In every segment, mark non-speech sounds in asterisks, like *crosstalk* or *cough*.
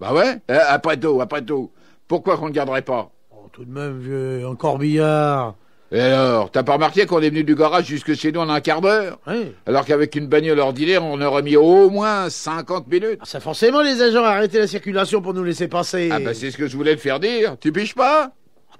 Bah ouais, euh, après tout, après tout. Pourquoi qu'on ne garderait pas? Oh, tout de même, vieux, un corbillard. Et alors, t'as pas remarqué qu'on est venu du garage jusque chez nous en un quart d'heure? Oui. Alors qu'avec une bagnole ordinaire, on aurait mis au moins 50 minutes. Ah, Ça, forcément, les agents arrêté la circulation pour nous laisser passer. Ah bah c'est ce que je voulais te faire dire. Tu piches pas?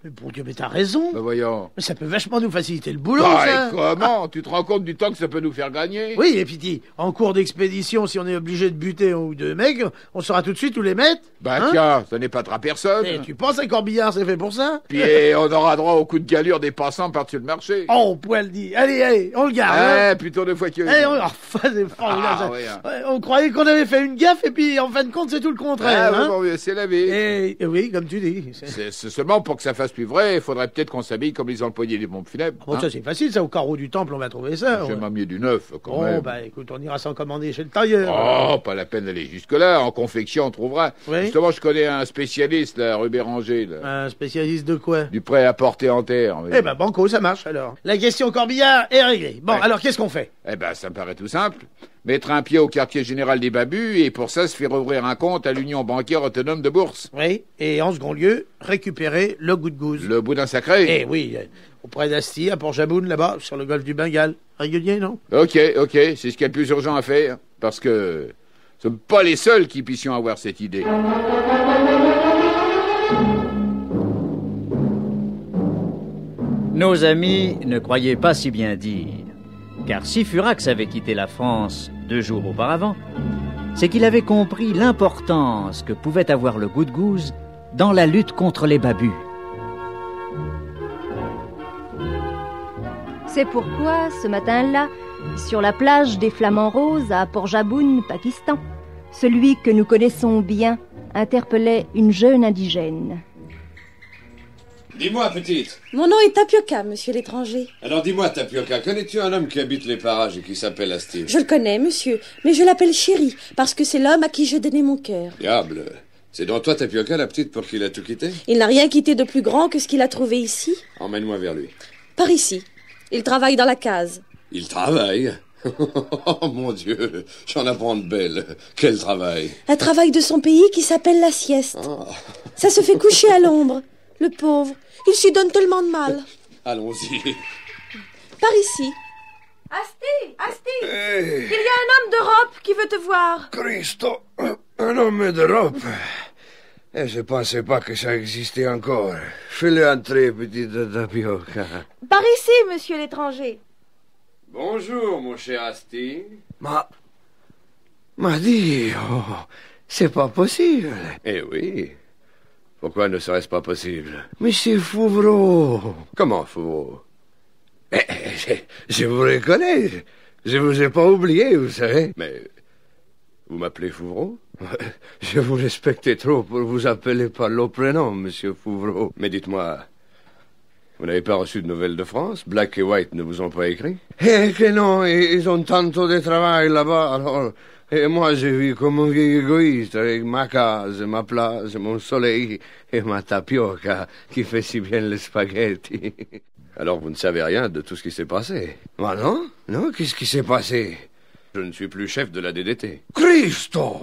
Mais bon Dieu, mais t'as raison. Bah voyons. Mais ça peut vachement nous faciliter le boulot, Bah, ça. et comment Tu te rends compte du temps que ça peut nous faire gagner? Oui, et puis dis, en cours d'expédition, si on est obligé de buter un ou deux mecs, on saura tout de suite où les mettre. Bah Hein? tiens, ça n'est pas à personne. Eh, tu penses un corbillard, c'est fait pour ça? Puis eh, on aura droit au coup de galure des passants par-dessus le marché. Oh, poil dit. Allez, allez, on le garde. hein. Eh, plutôt deux fois que... Eh, on, enfin, c'est formidable, Ah, hein. On croyait qu'on avait fait une gaffe, et puis en fin de compte, c'est tout le contraire. Ah, hein. vieux, c'est la vie. et, et oui, comme tu dis. c'est seulement pour que ça fasse plus vrai, il faudrait peut-être qu'on s'habille comme les employés des pompes funèbres. Bon, hein. ça, c'est facile, ça, au carreau du temple, on va trouver ça. J'ai ouais. mieux du neuf, quand Bon, même. bah écoute, on ira s'en commander chez le tailleur. Oh, pas la peine d'aller jusque-là. En confection, on trouvera. Oui. Justement, je connais un spécialiste, là, rue Béranger, là. Un spécialiste de quoi? Du prêt à porter en terre. Eh ben, banco, ça marche, alors. La question corbillard est réglée. Bon, Ouais. alors, qu'est-ce qu'on fait? Eh ben, ça me paraît tout simple. Mettre un pied au quartier général des Babus et pour ça se faire ouvrir un compte à l'Union bancaire autonome de bourse. Oui, et en second lieu, récupérer le goût de gouze. Le boudin sacré. Eh oui, euh, auprès d'Asti, à Port-Jaboun, là-bas, sur le golfe du Bengale. Régulier, non? Ok, ok, c'est ce qu'il y a de plus urgent à faire. Parce que nous sommes pas les seuls qui puissions avoir cette idée. Nos amis ne croyaient pas si bien dire, car si Furax avait quitté la France deux jours auparavant, c'est qu'il avait compris l'importance que pouvait avoir le goût de dans la lutte contre les babus. C'est pourquoi, ce matin-là, sur la plage des Flamants Roses à Port-Jaboun, Pakistan, celui que nous connaissons bien interpellait une jeune indigène. Dis-moi, petite. Mon nom est Tapioca, monsieur l'étranger. Alors dis-moi, Tapioca, connais-tu un homme qui habite les parages et qui s'appelle Asti Je le connais, monsieur, mais je l'appelle Chéri, parce que c'est l'homme à qui je donnais mon cœur. Diable. C'est donc toi, Tapioca, la petite, pour qui il a tout quitté? Il n'a rien quitté de plus grand que ce qu'il a trouvé ici. Emmène-moi vers lui. Par ici. Il travaille dans la case. Il travaille? *laughs* Oh mon Dieu, j'en apprends de belles. Quel travail Un travail de son pays qui s'appelle la sieste. Ah, Ça se fait coucher à l'ombre. Le pauvre. Il s'y donne tellement de mal. *laughs* Allons-y. Par ici. Asti, Asti, il y a un homme d'Europe qui veut te voir. Cristo, un homme d'Europe. Eh, je pensais pas que ça existait encore. Fais-le entrer, petite tapioca. Par ici, monsieur l'étranger. Bonjour, mon cher Asti. Ma... Ma dit, oh, c'est pas possible. Eh oui. Pourquoi ne serait-ce pas possible? Monsieur Fouvreau. Comment, Fourreau? Eh, je, je vous reconnais. Je vous ai pas oublié, vous savez. Mais vous m'appelez Fourreau? *laughs* Je vous respectais trop pour vous appeler par le prénom, monsieur Fouvreau. Mais dites-moi, vous n'avez pas reçu de nouvelles de France? Black et White ne vous ont pas écrit? Eh que non, ils ont tanto de travail là-bas, alors... Et moi, je vis comme un vieil égoïste, avec ma case, ma place, mon soleil et ma tapioca qui fait si bien les spaghettis. *laughs* Alors vous ne savez rien de tout ce qui s'est passé. Ah non Non, qu'est-ce qui s'est passé? Je ne suis plus chef de la DDT. Christo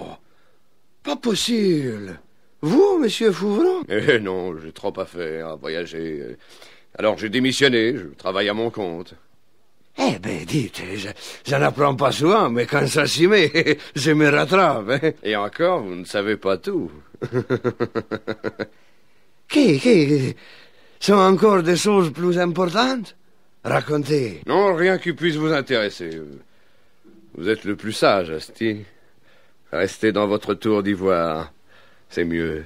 Pas possible Vous, monsieur Fouvreau *laughs* Eh non, j'ai trop à faire, à voyager. Alors j'ai démissionné, je travaille à mon compte. Eh ben, dites, je- j'en apprends pas souvent, mais quand ça s'y met, *laughs* je me rattrape. hein. Et encore, vous ne savez pas tout. *laughs* Qui, qui Sont encore des choses plus importantes? Racontez. Non, rien qui puisse vous intéresser. Vous êtes le plus sage, Asti. Restez dans votre tour d'ivoire. C'est mieux.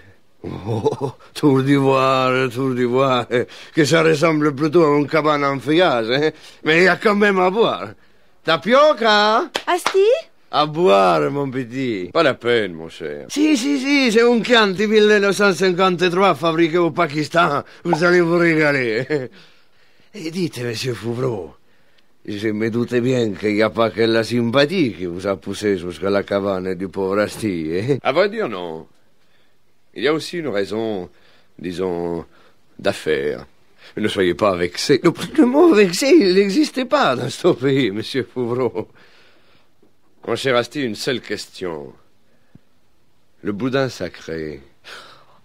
Oh, tour d'ivoire, tour d'ivoire, eh, que ça ressemble plutôt à une cabane en feuillage, hein. Mais il y a quand même à boire. Tapioca Asti À boire, mon petit. Pas la peine, mon cher. Si, si, si, c'est un Chianti 1953 fabriqué au Pakistan. Vous allez vous régaler. Et dites, monsieur Fouvreau, je me doutais bien qu'il n'y a pas que la sympathie qui vous a poussé jusqu'à la cabane du pauvre Asti, hein. À vrai dire, non. Il y a aussi une raison, disons, d'affaires. Ne soyez pas vexé. Le, mot vexé, il n'existait pas dans ce pays, monsieur Fouvreau. Mon cher Asti, une seule question. Le boudin sacré.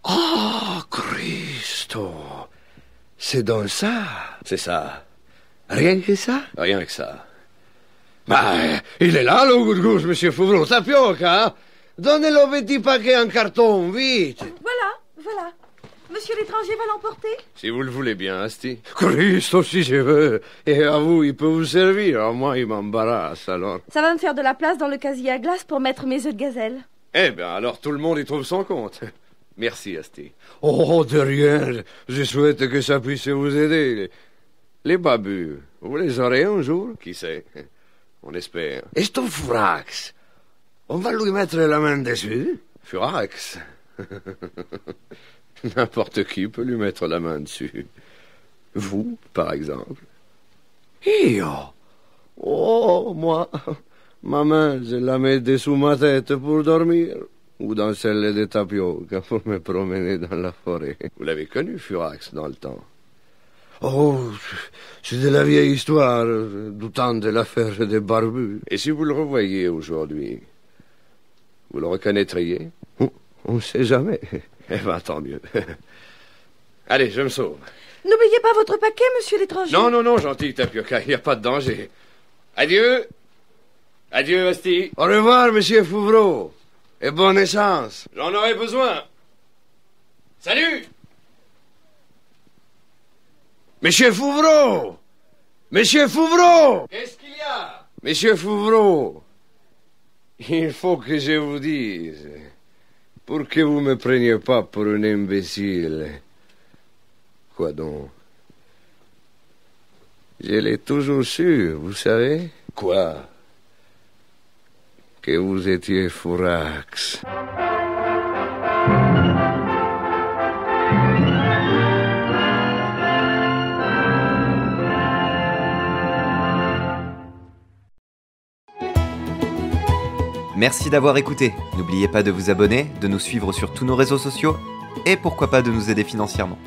Oh, Christo C'est donc ça C'est ça. Rien que ça Rien que ça. Bah, il est là, le goût de gousse, monsieur Fouvron. Tapioca, hein Donnez le petit paquet en carton, vite Voilà, voilà. Monsieur l'étranger va l'emporter Si vous le voulez bien, Asti. Christo, si je veux. Et à vous, il peut vous servir. À moi, il m'embarrasse, alors. Ça va me faire de la place dans le casier à glace pour mettre mes œufs de gazelle. Eh bien, alors tout le monde y trouve son compte. *laughs* Merci, Asti. Oh, de rien. Je souhaite que ça puisse vous aider. Les, babus, vous les aurez un jour Qui sait On espère. Estoufrax. On va lui mettre la main dessus. Furax. *laughs* N'importe qui peut lui mettre la main dessus. Vous, par exemple. Io Oh, moi, ma main, je la mets dessous ma tête pour dormir. Ou dans celle de tapioca pour me promener dans la forêt. Vous l'avez connu, Furax, dans le temps. Oh, c'est de la vieille histoire, du temps de l'affaire des barbus. Et si vous le revoyez aujourd'hui, vous le reconnaîtriez? On ne sait jamais. *laughs* Eh ben, tant mieux. *laughs* Allez, je me sauve. N'oubliez pas votre paquet, monsieur l'étranger. Non, non, non, gentil Tapioca, il n'y a pas de danger. Adieu. Adieu, Asti. Au revoir, monsieur Fouvreau. Et bonne essence. J'en aurai besoin. Salut Monsieur Fouvreau Monsieur Fouvreau Qu'est-ce qu'il y a? Monsieur Fouvreau, il faut que je vous dise, pour que vous me preniez pas pour un imbécile. Quoi donc? Je l'ai toujours su, vous savez Quoi? Que vous étiez Fourax. Merci d'avoir écouté. N'oubliez pas de vous abonner, de nous suivre sur tous nos réseaux sociaux et pourquoi pas de nous aider financièrement.